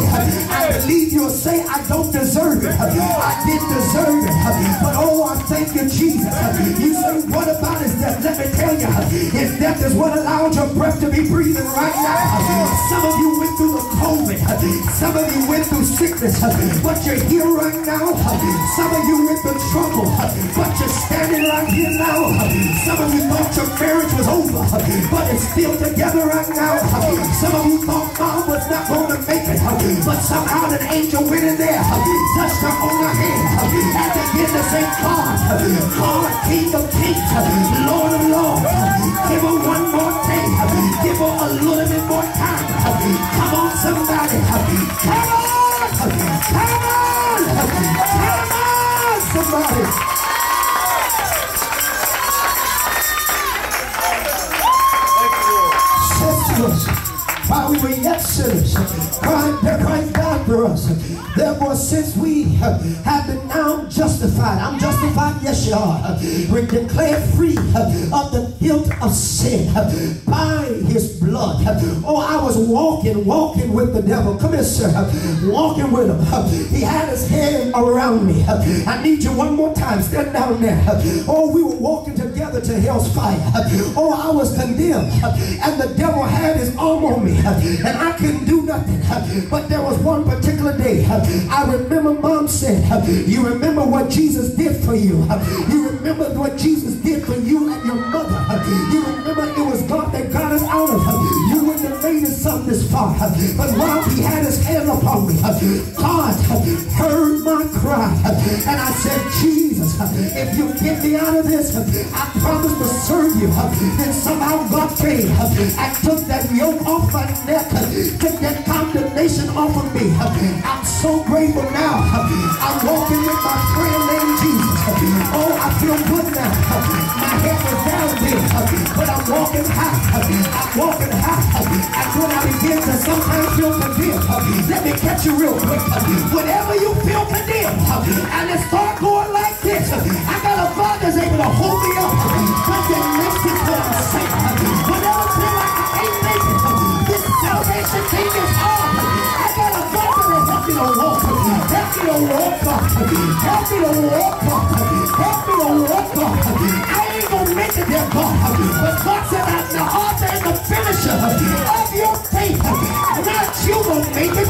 I believe you'll say I don't deserve it. I didn't deserve it. But oh, I thank you, Jesus. You say, what about his death? Let me tell you, his death is what allowed your breath to be breathing right now. Some of you went through the Some of you went through sickness, but you're here right now. Some of you went through trouble, but you're standing right here now. Some of you thought your marriage was over, but it's still together right now. Some of you thought mom was not going to make it, but somehow an angel went in there, touched her on her hand, and began to say, God, God, King of Kings, Lord of Lords, give her one more day, give her a little bit more time. Come on, somebody. Come on. Come on. Somebody. Said to us, while we were yet sinners, Christ, died for us. Therefore, since we have been now justified, I'm justified, yes you are. We're free of the guilt of sin by blood. Oh, I was walking, walking with the devil. Come here, sir. Walking with him. He had his hand around me. I need you one more time. Stand down there. Oh, we were walking together to hell's fire. Oh, I was condemned. And the devil had his arm on me. And I couldn't do nothing. But there was one particular day. I remember mom said, you remember what Jesus did for you. You remember what Jesus did for you and your mother. You remember it some this far. But while he had his hand upon me, God heard my cry. And I said, Jesus, if you get me out of this, I promise to serve you. And somehow God came and took that yoke off my neck, took that condemnation off of me. I'm so grateful now. I'm walking with my friend named Jesus. Oh, I feel good now. My head was down there, but I'm walking high. I'm walking high. And when I begin to sometimes feel condemned, let me catch you real quick. Whenever you feel condemned, and it Help me to walk. Help me to walk. I ain't gonna make it there, God. But God said I'm the author and the finisher of your faith. Not you gonna make it.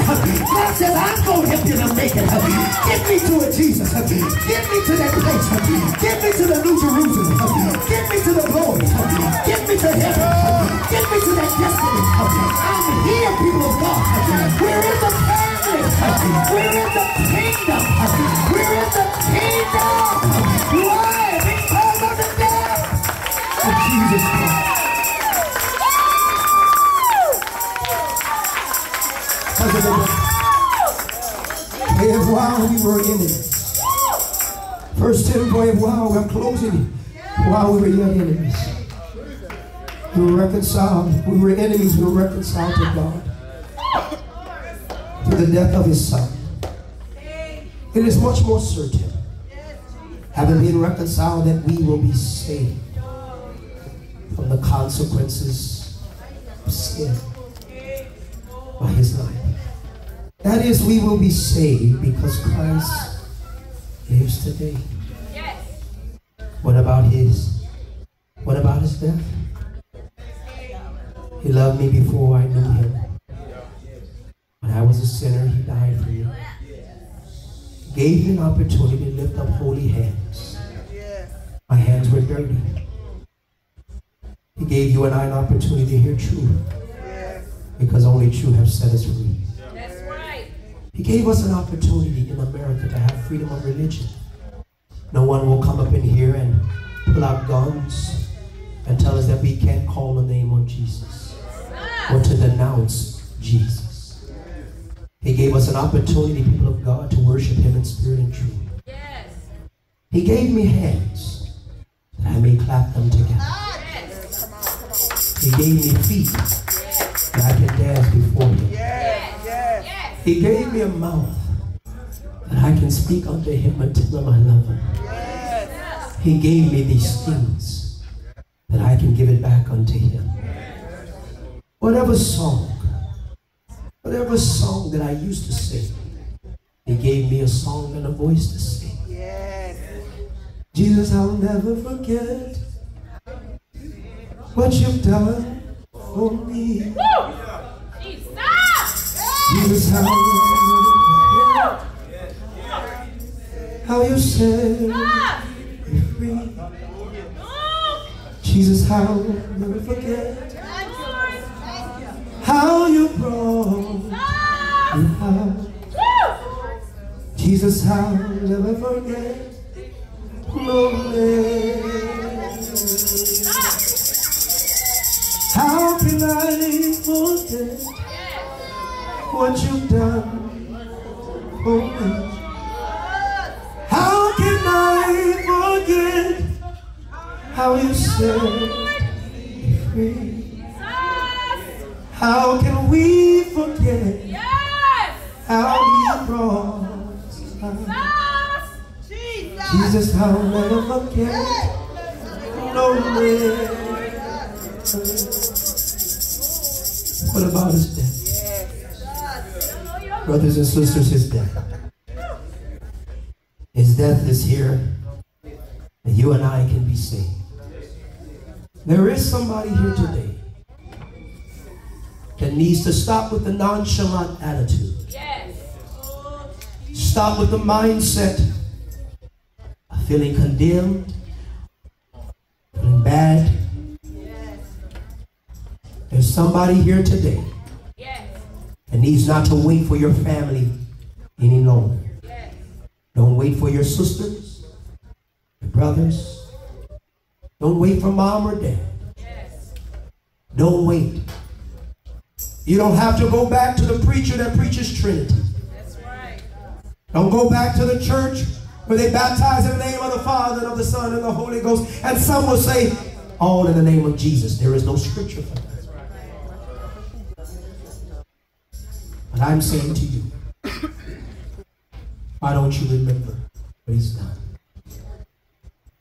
God says I'm gonna help you to make it. Get me to it, Jesus. Get me to that place. Get me to the New Jerusalem. Get me to the glory. Get me to heaven. Get me to that destiny. I'm here, people of God. We're in the family. We're in the kingdom. While we were enemies. First 10 boy, while we're closing, while we were enemies. We were reconciled. We were enemies. We were reconciled to God through the death of his son. It is much more certain, having been reconciled, that we will be saved from the consequences of sin by his life. That is, we will be saved because Christ lives today. What about his? What about his death? He loved me before I knew him. When I was a sinner, he died for me. Gave me an opportunity to lift up holy hands. My hands were dirty. He gave you and I an opportunity to hear truth. Because only truth has set us free. That's right. He gave us an opportunity in America to have freedom of religion. No one will come up in here and pull out guns and tell us that we can't call the name of Jesus or to denounce Jesus. He gave us an opportunity, people of God, worship Him in spirit and truth. Yes. He gave me hands that I may clap them together. Ah, yes. He gave me feet that I can dance before Him. Yes. Yes. He gave me a mouth that I can speak unto him and tell him I love him. He gave me these things that I can give it back unto him. Whatever song, whatever song that I used to sing, he gave me a song and a voice to sing. Jesus, I'll never forget what you've done for me. Woo! Jesus. Jesus, how you how you set me free. Jesus, how I'll never forget how you brought me out. Jesus, how I'll never forget. No. How can I forget what you've done for me? How can I forget how you set me free? How can we forget how you brought out? Jesus. Jesus, I'll never forget. What about his death? Brothers and sisters, his death. His death is here, and you and I can be saved. There is somebody here today that needs to stop with the nonchalant attitude. Yes. Stop with the mindset of feeling condemned, feeling bad. There's somebody here today that needs not to wait for your family any longer. Don't wait for your sisters, your brothers. Don't wait for mom or dad. Don't wait. You don't have to go back to the preacher that preaches Trinity. Don't go back to the church where they baptize in the name of the Father and of the Son and the Holy Ghost. And some will say, all in the name of Jesus. There is no scripture for that. But I'm saying to you, why don't you remember what he's done?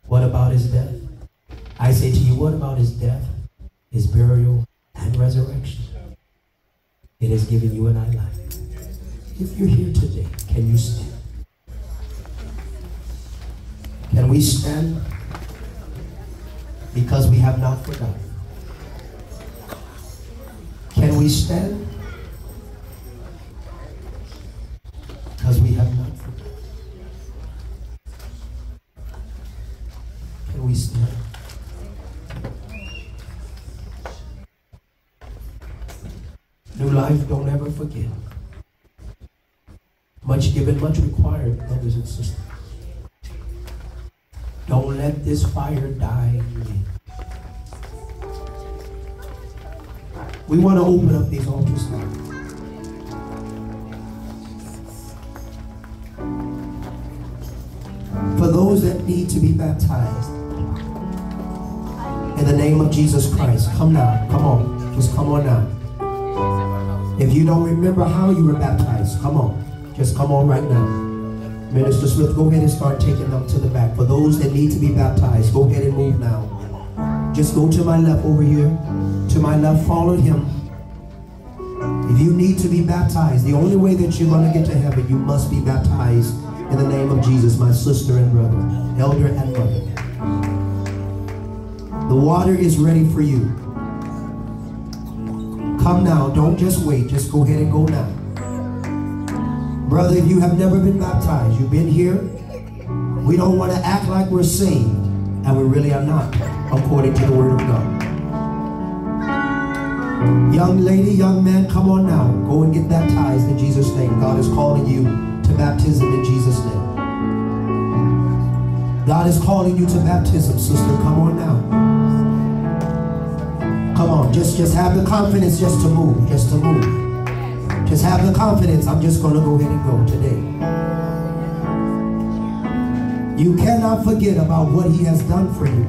What about his death? I say to you, what about his death, his burial, and resurrection? It has given you and I life. If you're here today, can you stand? Can we stand? Because we have not forgotten. Can we stand? Because we have not forgotten. Can we stand? New life, don't ever forget. Much given, much required, brothers and sisters. Don't let this fire die in you. We want to open up these altars now. For those that need to be baptized, in the name of Jesus Christ, come now. Come on. Just come on now. If you don't remember how you were baptized, come on. Just come on right now. Minister Smith, go ahead and start taking them to the back. For those that need to be baptized, go ahead and move now. Just go to my left over here. To my left, follow him. If you need to be baptized, the only way that you're going to get to heaven, you must be baptized in the name of Jesus, my sister and brother, elder and mother. The water is ready for you. Come now. Don't just wait. Just go ahead and go now. Brother, if you have never been baptized, you've been here. We don't want to act like we're saved, and we really are not, according to the Word of God. Young lady, young man, come on now. Go and get baptized in Jesus' name. God is calling you to baptism in Jesus' name. God is calling you to baptism, sister. Come on now. Come on, just, just have the confidence just to move, just to move. Just have the confidence. I'm just going to go ahead and go today. You cannot forget about what he has done for you.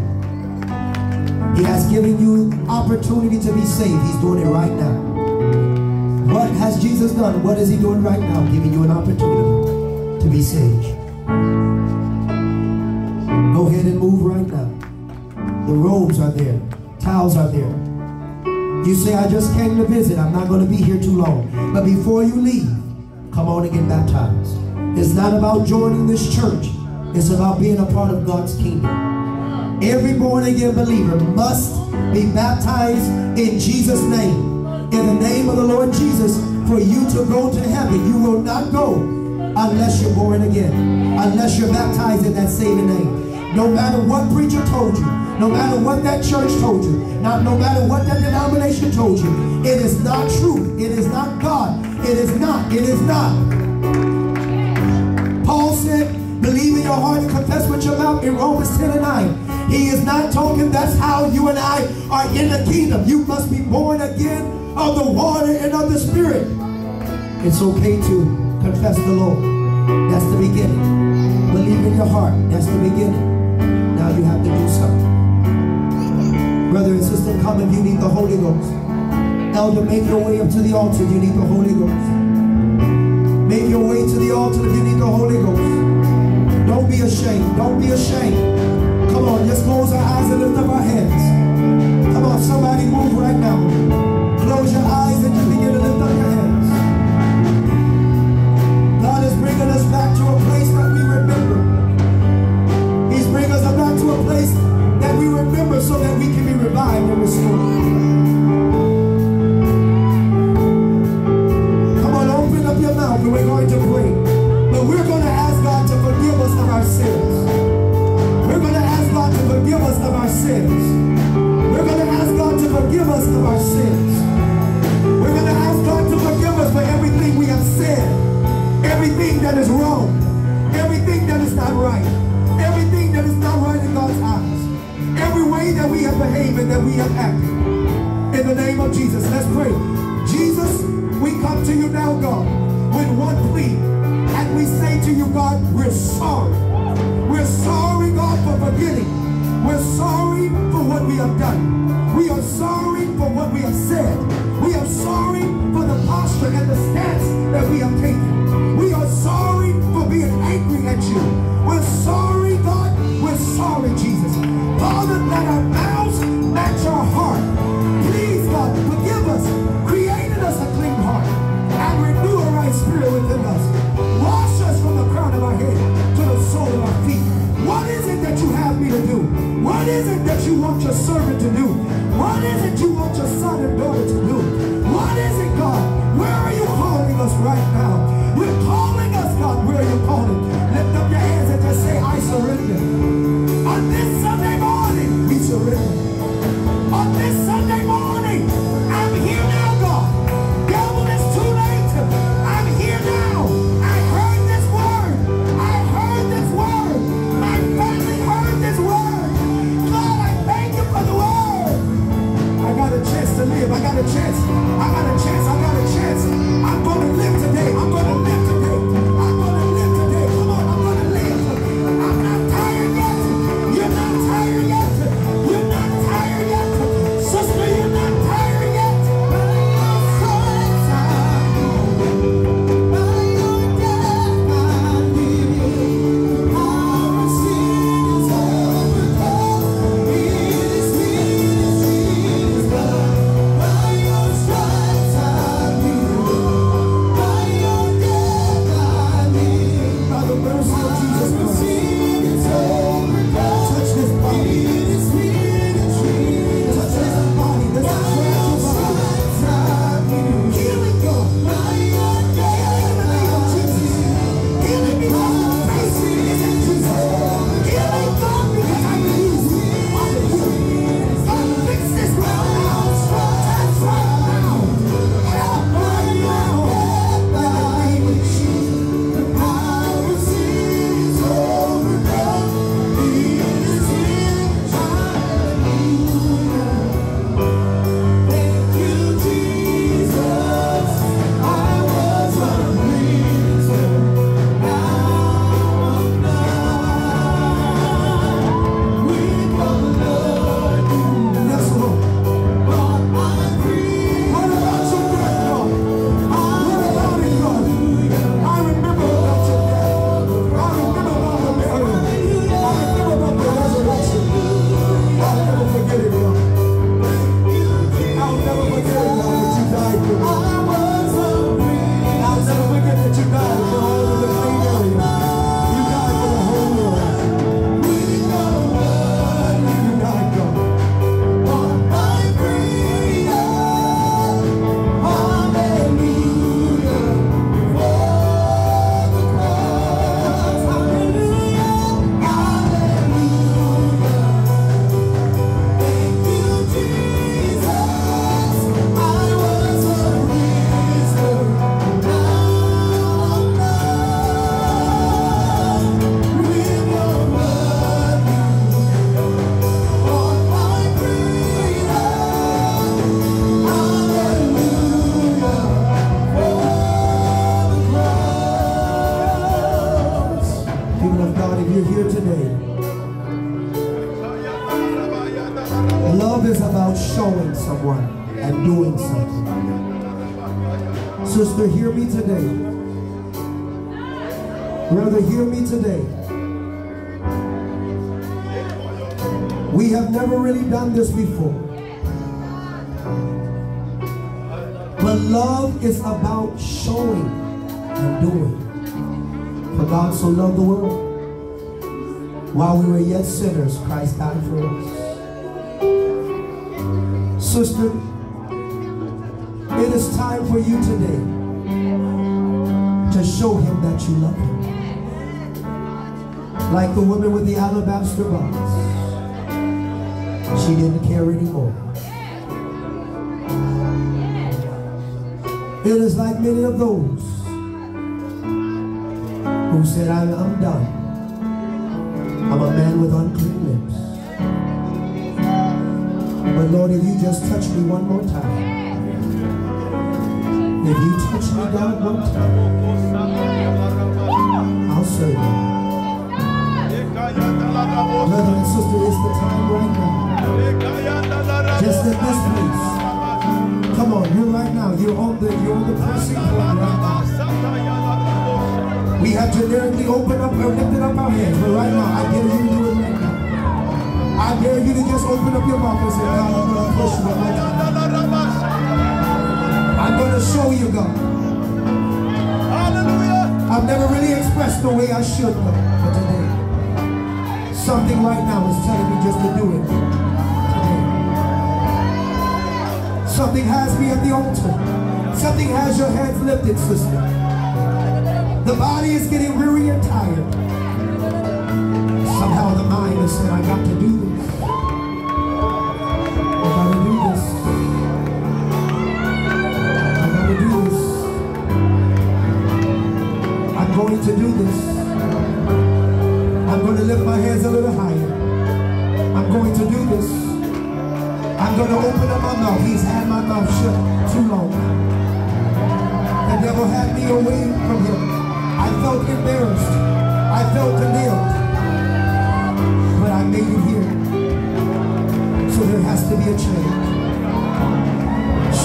He has given you opportunity to be saved. He's doing it right now. What has Jesus done? What is he doing right now? Giving you an opportunity to be saved. Go ahead and move right now. The robes are there. Towels are there. You say, I just came to visit. I'm not going to be here too long. But before you leave, come on and get baptized. It's not about joining this church. It's about being a part of God's kingdom. Every born again believer must be baptized in Jesus' name. In the name of the Lord Jesus, for you to go to heaven, you will not go unless you're born again, unless you're baptized in that saving name. No matter what preacher told you, no matter what that church told you, not no matter what that denomination told you, it is not true. It is not God. It is not. It is not. Paul said, believe in your heart and confess with your mouth in Romans 10 and 9. He is not talking that's how you and I are in the kingdom. You must be born again of the water and of the spirit. It's okay to confess the Lord. That's the beginning. Believe in your heart. That's the beginning. Now you have to do something. Brother and sister, come if you need the Holy Ghost. Elder, make your way up to the altar if you need the Holy Ghost. Make your way to the altar if you need the Holy Ghost. Don't be ashamed. Don't be ashamed. Come on, just close our eyes and lift up our hands. Come on, somebody move right now. Close your eyes and just begin to lift up your hands. God is bringing us back to a place that we remember. He's bringing us back to a place that we remember so that and restored. Come on, open up your mouth and we're going to pray. But we're going to ask God to forgive us of our sins. We're going to ask God to forgive us of our sins. We're going to ask God to forgive us of our sins. We're going to ask God to forgive us for everything we have said, everything that is wrong, everything that is not right, everything that is not right in God's eyes, every way that we have behaved and that we have acted. In the name of Jesus, let's pray. Jesus, we come to you now, God, with one plea. And we say to you, God, we're sorry. We're sorry, God, for forgetting. We're sorry for what we have done. We are sorry for what we have said. We are sorry for the posture and the stance that we have taken. We are sorry for being angry at you. We're sorry, God. We're sorry, Jesus. Father, let our mouths match our heart. Please, God, forgive us. Create in us a clean heart and renew a right spirit within us. Wash us from the crown of our head to the sole of our feet. What is it that you have me to do? What is it that you want your servant to do? What is it you want your son and daughter to do? What is it, God? Where are you calling us right now? Sinners, Christ died for us. Sister, it is time for you today to show him that you love him. Like the woman with the alabaster box. She didn't care anymore. It is like many of those who said, I, I'm done. With unclean lips. But Lord, if you just touch me one more time, if you touch me, God, one time, I'll serve you. Brother and sister, it's the time right now. Just in this place. Come on, you're right now. You're on the you're on the pressing point right now. We have generically opened up or lifted up our hands, but right now I give you I dare you to just open up your mouth and say, God, I'm gonna push you. I'm gonna show you, God. Hallelujah. I've never really expressed the way I should, God, but today. Something right now is telling me just to do it. Today. Something has me at the altar. Something has your hands lifted, sister. The body is getting weary and tired. Somehow the mind has said, I got to do To do this. I'm going to lift my hands a little higher. I'm going to do this. I'm going to open up my mouth. He's had my mouth shut too long. The devil had me away from him. I felt embarrassed. I felt condemned. But I made it here. So there has to be a change.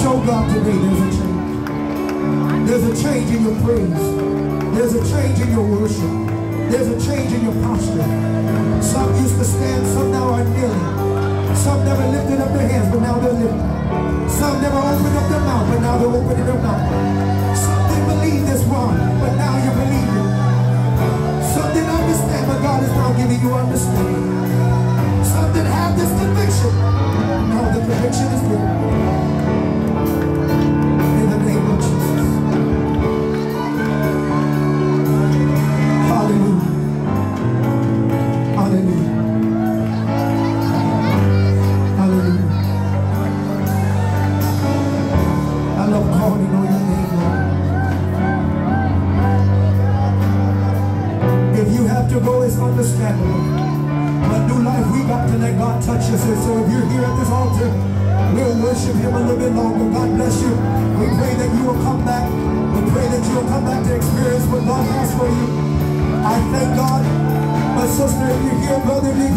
Show God today there's a change. There's a change in your praise. There's a change in your worship. There's a change in your posture. Some used to stand, some now are kneeling. Some never lifted up their hands, but now they're lifting. Some never opened up their mouth, but now they're opening their mouth. Some didn't believe this wrong, but now you believe it. Some didn't understand, but God is now giving you understanding. Some didn't have this conviction. Now the conviction is good.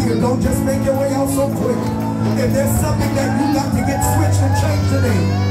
you. Don't just make your way out so quick. If there's something that you got to get switched and changed today,